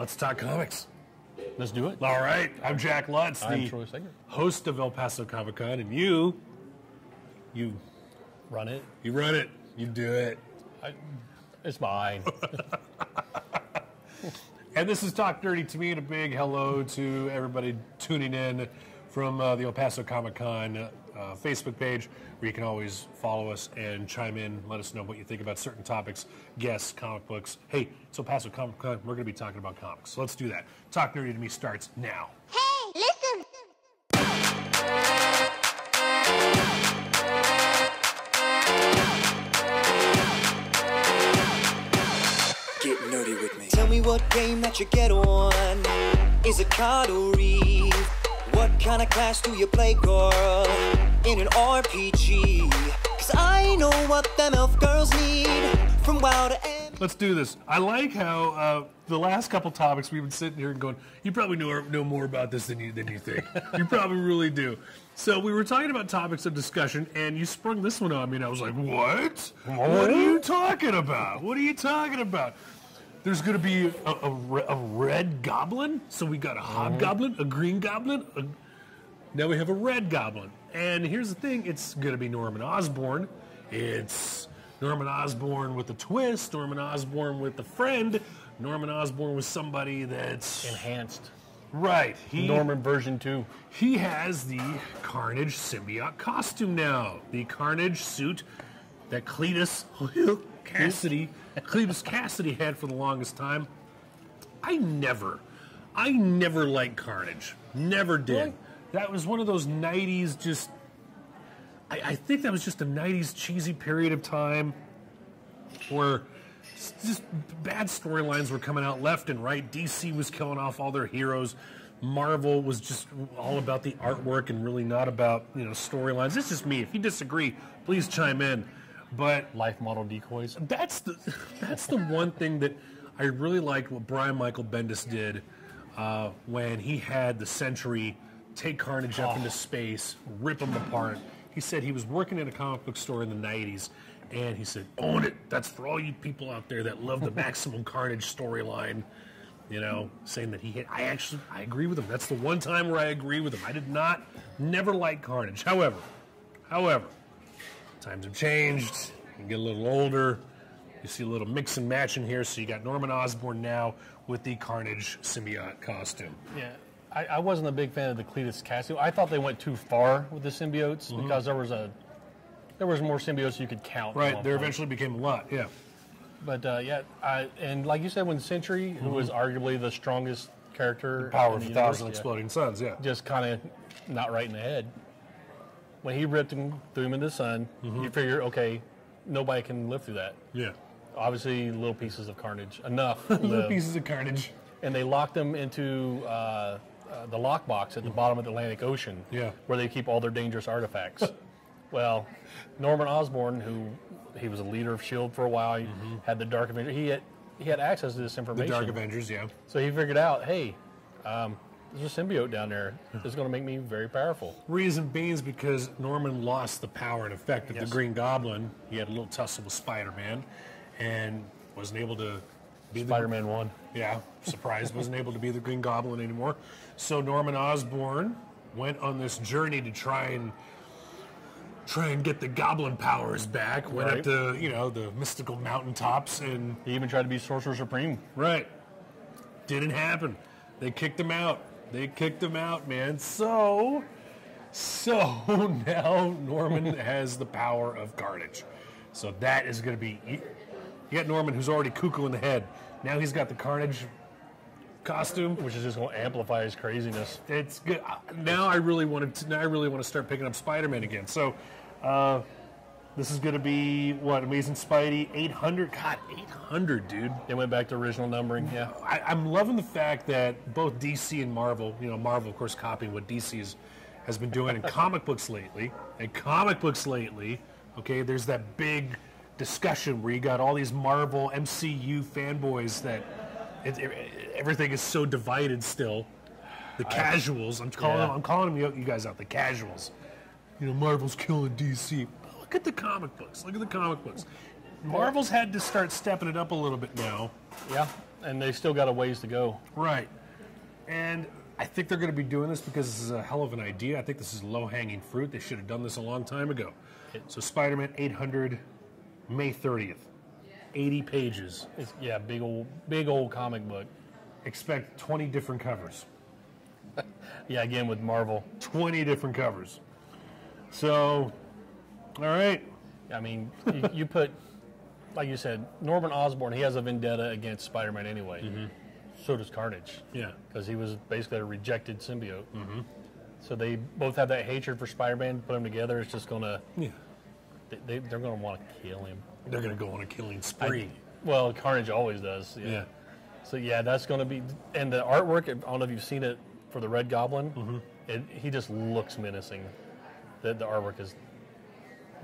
Let's talk comics. Let's do it. All right, I'm Jack Lutz, I'm the Troy host of El Paso Comic Con, and you, you, Run it. you run it, you do it. I, it's mine. And this is Talk Dirty to me, and a big hello to everybody tuning in from uh, the El Paso Comic Con uh, Facebook page, where you can always follow us and chime in, let us know what you think about certain topics, guests, comic books. Hey, it's El Paso Comic Con. We're going to be talking about comics, so let's do that. Talk Nerdy to me starts now. Hey, listen. Get nerdy with me. Tell me what game that you get on. Is it card or read? What kind of class do you play, girl? In an RPG? Cause I know what them elf girls need. From WoW to M. Let's do this. I like how uh, the last couple topics we've been sitting here and going. You probably know know more about this than you than you think. you probably really do. So we were talking about topics of discussion, and you sprung this one on me, and I was like, "What? What are you talking about? What are you talking about?" There's going to be a, a, a red goblin. So we got a hobgoblin, a green goblin. A, now we have a red goblin. And here's the thing: it's going to be Norman Osborn. It's Norman Osborn with a twist. Norman Osborn with a friend. Norman Osborn with somebody that's Enhanced. right. He Norman version 2. he has the Carnage symbiote costume now. The Carnage suit that Cletus Cassidy, Cletus Cassidy had for the longest time. I never, I never liked Carnage. Never did. Really? That was one of those '90s. Just, I, I think that was just a '90s cheesy period of time where just bad storylines were coming out left and right. DC was killing off all their heroes. Marvel was just all about the artwork and really not about you know storylines. It's just me. If you disagree, please chime in. But Life model decoys. that's the that's the one thing that I really liked what Brian Michael Bendis did uh, when he had the Sentry take Carnage up into oh. space, rip him apart. He said he was working at a comic book store in the '90s, and he said, "Own it. That's for all you people out there that love the Maximum Carnage storyline." You know, saying that he hit. I actually I agree with him. That's the one time where I agree with him. I did not never like Carnage. However, however, times have changed. You get a little older. You see a little mix and match in here. So you got Norman Osborn now with the Carnage symbiote costume. Yeah. I, I wasn't a big fan of the Cletus Cassidy. I thought they went too far with the symbiotes Mm-hmm. because there was a there was more symbiotes you could count. Right. There point. eventually became a lot. Yeah. But uh, yeah, I, and like you said, when Sentry, who was arguably the strongest character, Mm-hmm. Power of the a thousand yeah, exploding suns. Yeah. just kind of not right in the head. When he ripped him, threw him in the sun, Mm-hmm. you figure, okay, nobody can live through that. Yeah. Obviously, little pieces of carnage, enough. Little pieces of Carnage. and they locked them into uh, uh, the lockbox at the bottom of the Atlantic Ocean, Yeah. where they keep all their dangerous artifacts. well, Norman Osborn, who he was a leader of Shield for a while, he had the Dark Avenger. He had he had access to this Mm-hmm. The information. Dark Avengers. Yeah. So he figured out, hey, um, there's a symbiote down there. It's going to make me very powerful. Reason being is because Norman lost the power and effect of Yes. the Green Goblin. He had a little tussle with Spider-Man, and wasn't able to be the Spider-Man one. Yeah, surprised wasn't able to be the Green Goblin anymore. So Norman Osborn went on this journey to try and try and get the Goblin powers back. Went up to you know the mystical mountaintops and He even tried to be Sorcerer Supreme. right, didn't happen. They kicked him out. They kicked him out, man. So, so now Norman has the power of Carnage. So that is going to be. You got Norman, who's already cuckoo in the head. Now he's got the Carnage costume. Which is just going to amplify his craziness. It's good. Uh, Now I really want to. Now I really want to start picking up Spider-Man again. So, uh, this is going to be what Amazing Spidey 800. God, 800, dude. They went back to original numbering. Yeah. I, I'm loving the fact that both DC and Marvel, you know, Marvel, of course, copying what DC has been doing in comic books lately. And comic books lately, okay, there's that big discussion where you got all these Marvel MCU fanboys that it, it- everything is so divided still. The casuals, I'm calling Yeah. them, I'm calling them you, you guys out, the casuals. You know, Marvel's killing DC. Look at the comic books. Look at the comic books. Marvel's had to start stepping it up a little bit now. Yeah, and they still got a ways to go. Right. And I think they're going to be doing this because this is a hell of an idea. I think this is low hanging fruit. They should have done this a long time ago. So, Spider Man 800, May 30th. 80 pages. It's, yeah, big old, big old comic book. Expect 20 different covers. Yeah, again with Marvel. 20 different covers. So, all right. I mean, you, you put, like you said, Norman Osborn. He has a vendetta against Spider-Man anyway. So does Carnage. Yeah. because he was basically a rejected symbiote. Mm-hmm. So they both have that hatred for Spider-Man. Put them together, it's just gonna. Yeah. They, they, they're gonna want to kill him. They're going to go on a killing spree. Well, Carnage always does. yeah. So yeah, that's going to be, and the artwork. I don't know if you've seen it for the Red Goblin. Mm-hmm. It, he just looks menacing. The, the artwork is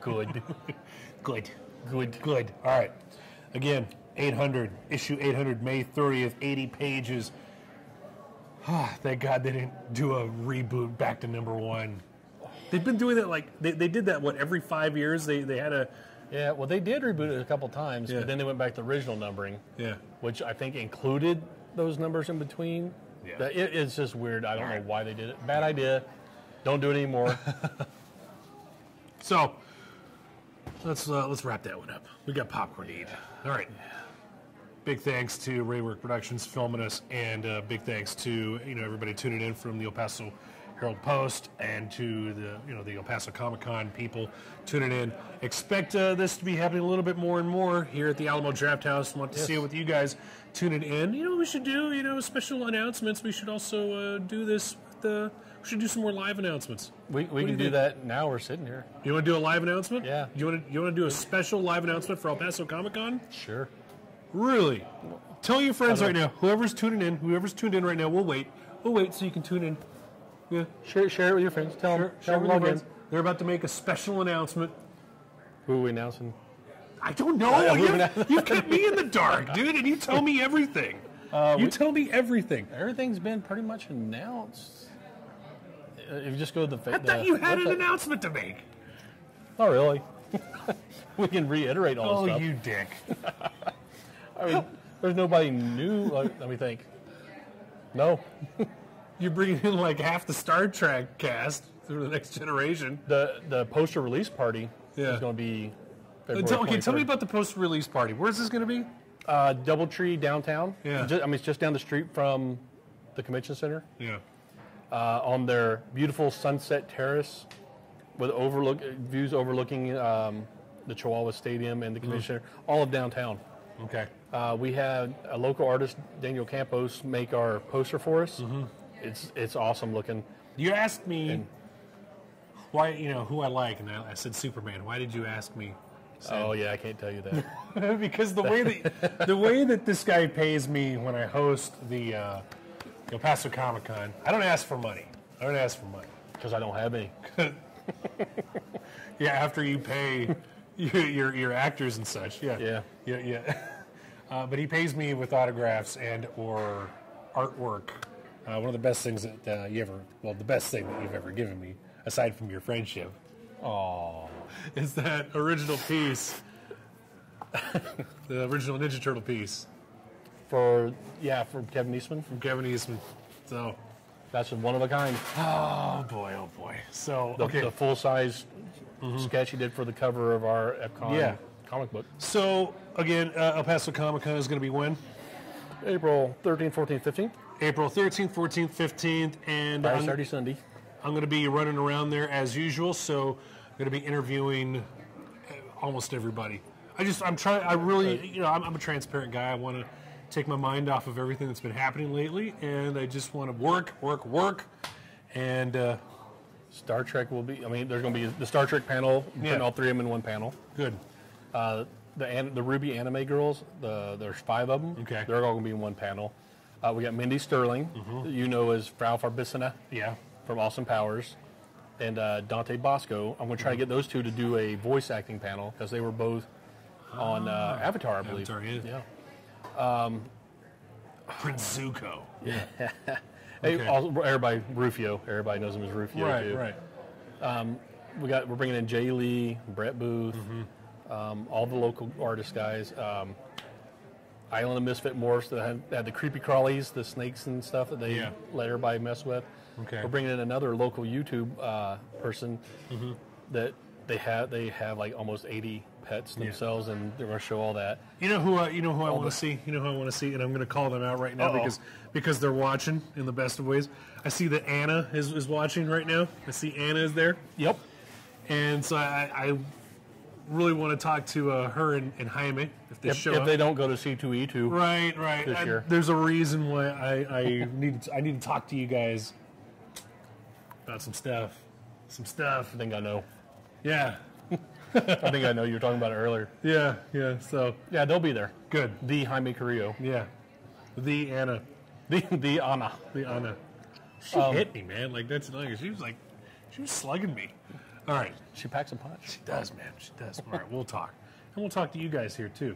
good, Good. good. Good. All right. Again, 800, issue 800, May 30th, 80 pages. Ah, Thank God they didn't do a reboot back to number one. They've been doing that like, they, they did that, what, every five years? They, they had a, Yeah, well, they did reboot it a couple times, Yeah. but then they went back to original numbering, yeah. which I think included those numbers in between. Yeah. It- it's just weird. I don't know why they did it. Bad idea. Don't do it anymore. So, let's, uh, let's wrap that one up. We got popcorn to eat. All right. Big thanks to Raywork Productions filming us, and uh, big thanks to you know everybody tuning in from the El Paso Herald Post and to the you know the El Paso Comic Con people tuning in. Expect uh, this to be happening a little bit more and more here at the Alamo Draft House. Want to see it with you guys tuning in. You know what we should do? You know special announcements. We should also uh, do this. With the, we should do some more live announcements. we we do can you do that now. We're sitting here. You want to do a live announcement? Yeah. You want to you want to do a special live announcement for El Paso Comic Con? Sure. Really? Tell your friends right do now. Whoever's tuning in, whoever's tuned in right now, we'll wait. We'll wait so you can tune in. Yeah. Share, share it with your friends. Tell them. Share Tell with them your log in. friends. They're about to make a special announcement. Who are we announcing? I don't know. Uh, you, gonna- you kept me in the dark, dude, and you tell me everything. Uh, you tell me everything. Everything's been pretty much announced. Uh, If you just go to the. fa- I the thought you had an website- announcement to make. Not really. we can reiterate all Oh, the stuff. you dick. I mean, there's nobody new. Like, let me think. No, You're bringing in like half the Star Trek cast through the next generation. the the poster release party Yeah. is going to be. February tell- okay, tell me 23rd. about the post-release party. Where's this going to be? uh, DoubleTree downtown. Yeah. Ju- I mean, it's just down the street from the convention center. Yeah. uh, on their beautiful sunset terrace with overlook views overlooking um, the Chihuahua Stadium and the convention center, all of downtown. Okay. Uh, we had a local artist, Daniel Campos, make our poster for us. It's it's awesome looking. You asked me And- why, you know, who I like, and I, I said Superman. Why did you ask me? Oh yeah, I can't tell you that. because the way that the way that this guy pays me when I host the uh, El Paso Comic Con, I don't ask for money. I don't ask for money. Because I don't have any. Yeah, after you pay your your, your actors and such. Yeah. Yeah. Yeah. Yeah. Uh, but he pays me with autographs and or artwork. Uh, one of the best things that uh, you ever, well, the best thing that you've ever given me, aside from your friendship, Oh, is that original piece, the original Ninja Turtle piece for yeah, for Kevin Eastman, from Kevin Eastman. So, that's one of a kind. oh boy, oh boy. So, The, okay. the full size sketch he did for the cover of our Epcon Yeah. comic book. So again, uh, El Paso Comic Con is going to be when? April 13th, 14th, 15th. April 13th, 14th, 15th, and Friday, I'm, Saturday, Sunday. I'm going to be running around there as usual. So I'm going to be interviewing uh, almost everybody. I just, I'm trying. I really, you know, I'm, I'm a transparent guy. I want to take my mind off of everything that's been happening lately, and I just want to work, work, work, and uh, Star Trek will be. I mean, there's going to be the Star Trek panel. Yeah. Putting all three of them in one panel. good. Uh, the the RWBY anime girls. The there's five of them. Okay. They're all going to be in one panel. Uh, we got Mindy Sterling, that you know as Frau Farbissina Yeah. from Austin Powers, and uh, Dante Basco. I'm going to try to get those two to do a voice acting panel because they were both on uh, Avatar, I believe. Avatar, yeah. yeah. Prince Zuko. Hey, Okay. also, everybody Rufio. Everybody knows him as Rufio Right, too. right. We got we're bringing in Jay Lee, Brett Booth, Um, all the local artist guys. Um, Island of Misfit Morphs that had, had the creepy crawlies, the snakes and stuff that they Yeah. let everybody mess with. Okay. We're bringing in another local YouTube uh, person Mm-hmm. that they have. They have like almost 80 pets themselves, and they're going to show all that. You know who? Uh, you know who I want to see. You know who I want to see, and I'm going to call them out right now Uh-oh. because because they're watching in the best of ways. I see that Anna is, is watching right now. I see Anna is there, Yep. and so I, I really want to talk to uh, her and, and Jaime if they If, show if up. they don't go to C2E2, Right, right. this I- year. there's a reason why I, I need to, I need to talk to you guys about some stuff. Some stuff. I think I know. Yeah, I think I know. You were talking about it earlier. yeah, yeah. So Yeah, they'll be there. good. The Jaime Carrillo. Yeah, the Anna, The the Anna. the Anna. She Um, hit me, man. Like that's like she was like, she was slugging me. All right, She packs a punch. she does, man. She does. All right, we'll talk, and we'll talk to you guys here too,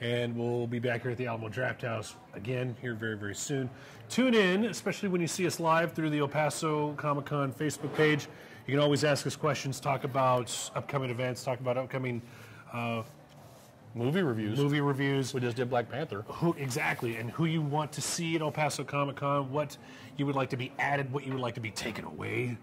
and we'll be back here at the Alamo Draft House again here very very soon. Tune in, especially when you see us live through the El Paso Comic Con Facebook page. You can always ask us questions, talk about upcoming events, talk about upcoming uh, Movie reviews. movie reviews. We just did Black Panther. who exactly and who you want to see at El Paso Comic Con, what you would like to be added, what you would like to be taken away,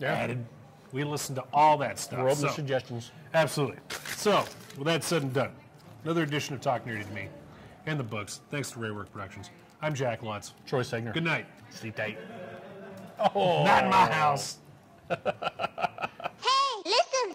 added. We listen to all that stuff. We're open So- to suggestions. absolutely. So, with that said and done, another edition of Talk Nerdy to Me and the books. Thanks to Raywork Productions. I'm Jack Lutz. Troy Segner. Good night. Sleep tight. Oh. Not in my house. Hey, listen.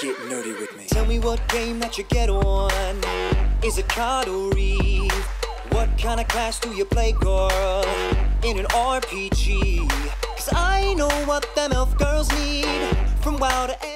Get nerdy with me. Tell me what game that you get on. Is or? What kind of class do you play, girl? In an RPG. Cause I know what them elf girls need. From WoW to